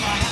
my house.